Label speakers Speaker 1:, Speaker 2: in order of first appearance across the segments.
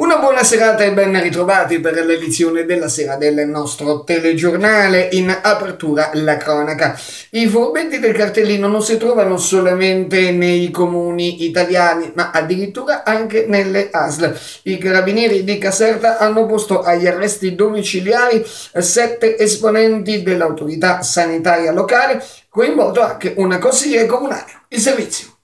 Speaker 1: Una buona serata e ben ritrovati per l'edizione della sera del nostro telegiornale. In apertura la cronaca. I furbetti del cartellino non si trovano solamente nei comuni italiani, ma addirittura anche nelle ASL. I carabinieri di Caserta hanno posto agli arresti domiciliari sette esponenti dell'autorità sanitaria locale, coinvolto anche una consigliere comunale. Il servizio.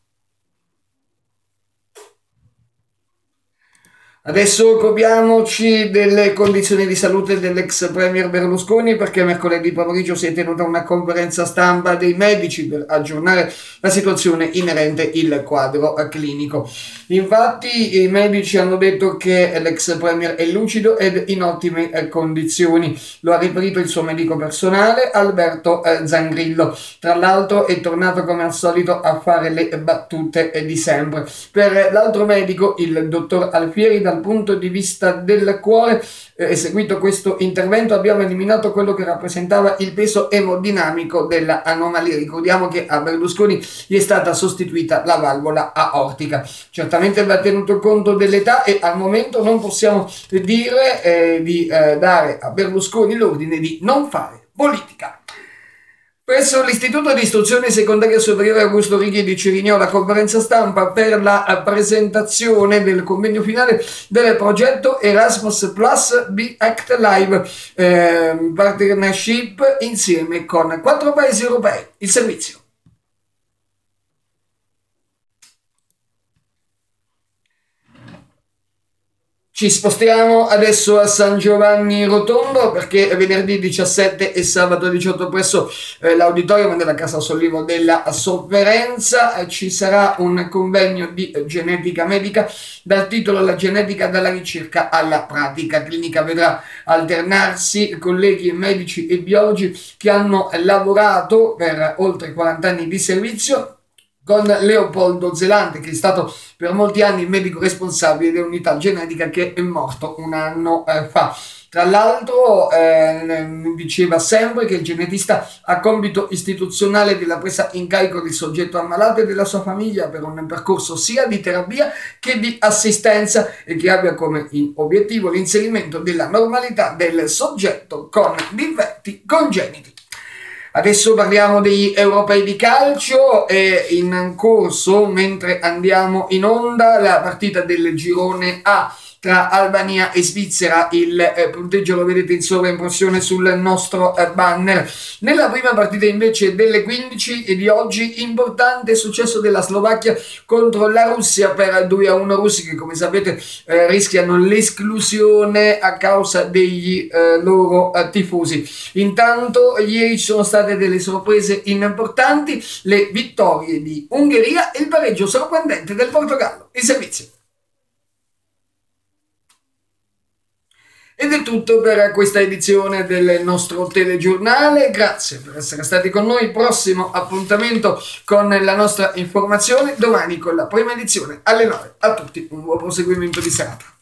Speaker 1: Adesso occupiamoci delle condizioni di salute dell'ex premier Berlusconi perché mercoledì pomeriggio si è tenuta una conferenza stampa dei medici per aggiornare la situazione inerente il quadro clinico. Infatti i medici hanno detto che l'ex premier è lucido ed in ottime condizioni. Lo ha riferito il suo medico personale Alberto eh, Zangrillo. Tra l'altro è tornato come al solito a fare le battute di sempre. Per l'altro medico, il dottor Alfieri, dal dal punto di vista del cuore, eh, eseguito questo intervento, abbiamo eliminato quello che rappresentava il peso emodinamico dell'anomalia. Ricordiamo che a Berlusconi gli è stata sostituita la valvola aortica. Certamente va tenuto conto dell'età e al momento non possiamo dire eh, di eh, dare a Berlusconi l'ordine di non fare politica. Presso l'Istituto di Istruzione Secondaria Superiore Augusto Righi di Cirignò la conferenza stampa per la presentazione del convegno finale del progetto Erasmus Plus Be Act Live eh, Partnership insieme con quattro paesi europei. Il servizio. Ci spostiamo adesso a San Giovanni Rotondo perché venerdì 17 e sabato 18 presso eh, l'auditorium della Casa Solivo della Sofferenza eh, ci sarà un convegno di genetica medica dal titolo La genetica dalla ricerca alla pratica. Clinica vedrà alternarsi colleghi medici e biologi che hanno lavorato per oltre 40 anni di servizio con Leopoldo Zelante, che è stato per molti anni il medico responsabile dell'unità genetica che è morto un anno eh, fa. Tra l'altro eh, diceva sempre che il genetista ha compito istituzionale della presa in carico del soggetto ammalato e della sua famiglia per un percorso sia di terapia che di assistenza e che abbia come obiettivo l'inserimento della normalità del soggetto con difetti congeniti. Adesso parliamo degli europei di calcio, è in corso mentre andiamo in onda la partita del girone A tra Albania e Svizzera. Il eh, punteggio lo vedete in sovraimpressione sul nostro eh, banner. Nella prima partita invece delle 15 e di oggi, importante successo della Slovacchia contro la Russia per 2 a 1 russi che come sapete eh, rischiano l'esclusione a causa degli eh, loro eh, tifosi. Intanto ieri ci sono state delle sorprese importanti, le vittorie di Ungheria e il pareggio sorprendente del Portogallo. Il servizio. È tutto per questa edizione del nostro telegiornale. Grazie per essere stati con noi. Prossimo appuntamento con la nostra informazione domani con la prima edizione alle 9. A tutti un buon proseguimento di serata.